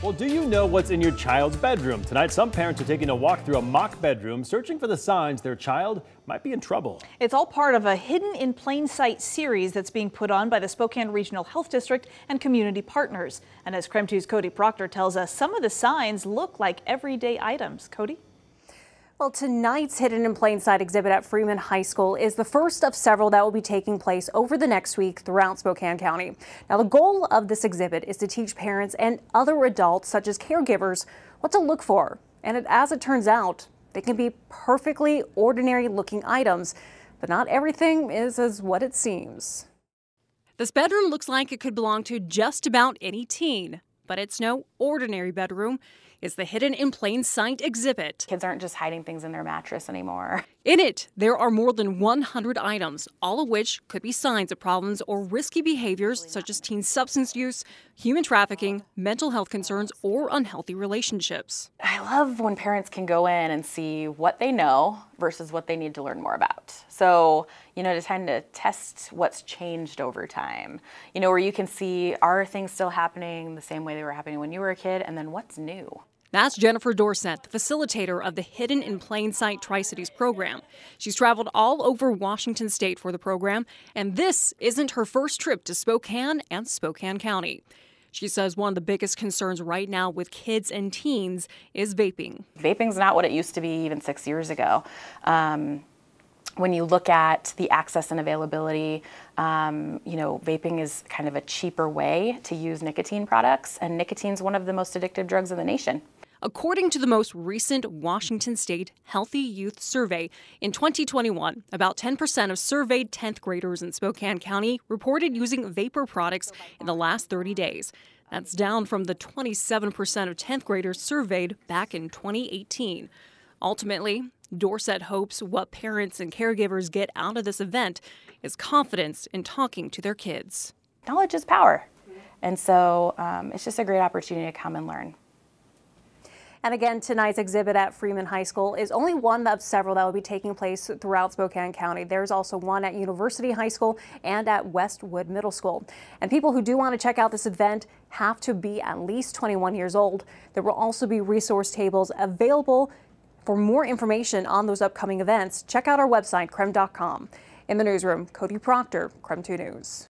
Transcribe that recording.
Well, do you know what's in your child's bedroom? Tonight, some parents are taking a walk through a mock bedroom, searching for the signs their child might be in trouble. It's all part of a Hidden in Plain Sight series that's being put on by the Spokane Regional Health District and community partners. And as KREM 2's Cody Proctor tells us, some of the signs look like everyday items. Cody? Well, tonight's Hidden in Plain Sight exhibit at Freeman High School is the first of several that will be taking place over the next week throughout Spokane County. Now, the goal of this exhibit is to teach parents and other adults, such as caregivers, what to look for. And it, as it turns out, they can be perfectly ordinary looking items, but not everything is as what it seems. This bedroom looks like it could belong to just about any teen, but it's no ordinary bedroom It's the Hidden in Plain Sight exhibit. Kids aren't just hiding things in their mattress anymore. In it, there are more than 100 items, all of which could be signs of problems or risky behaviors such as teen substance use, human trafficking, mental health concerns, or unhealthy relationships. I love when parents can go in and see what they know versus what they need to learn more about. So, you know, to kind to test what's changed over time. You know, where you can see are things still happening the same way they were happening when you were a kid, and then what's new? That's Jennifer Dorsett, the facilitator of the Hidden in Plain Sight Tri Cities program. She's traveled all over Washington state for the program, and this isn't her first trip to Spokane and Spokane County. She says one of the biggest concerns right now with kids and teens is vaping. Vaping's not what it used to be even six years ago. Um, when you look at the access and availability, um, you know, vaping is kind of a cheaper way to use nicotine products, and nicotine is one of the most addictive drugs in the nation. According to the most recent Washington State Healthy Youth Survey, in 2021, about 10% of surveyed 10th graders in Spokane County reported using vapor products in the last 30 days. That's down from the 27% of 10th graders surveyed back in 2018. Ultimately, Dorsett hopes what parents and caregivers get out of this event is confidence in talking to their kids. Knowledge is power. And so um, it's just a great opportunity to come and learn. And again, tonight's exhibit at Freeman High School is only one of several that will be taking place throughout Spokane County. There's also one at University High School and at Westwood Middle School. And people who do want to check out this event have to be at least 21 years old. There will also be resource tables available. For more information on those upcoming events, check out our website, krem.com. In the newsroom, Cody Proctor, KREM 2 News.